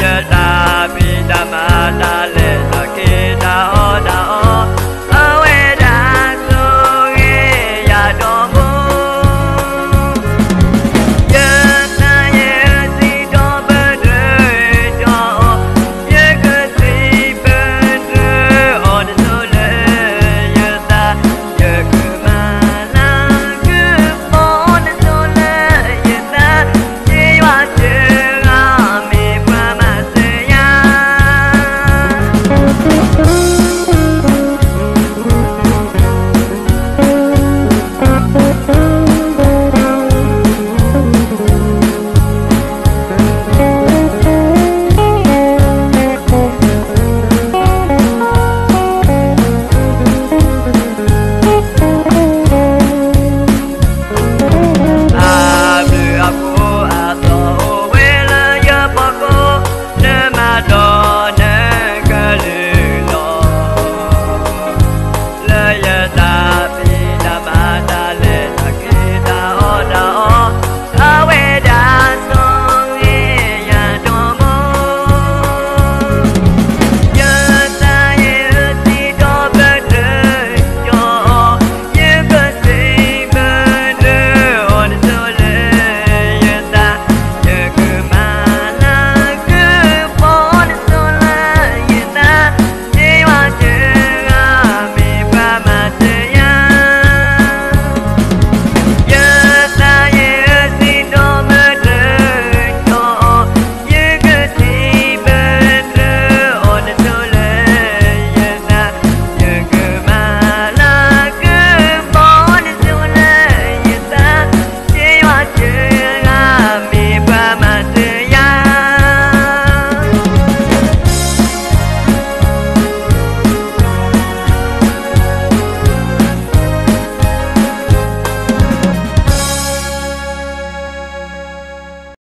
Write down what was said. yẹ dàbí dàmà.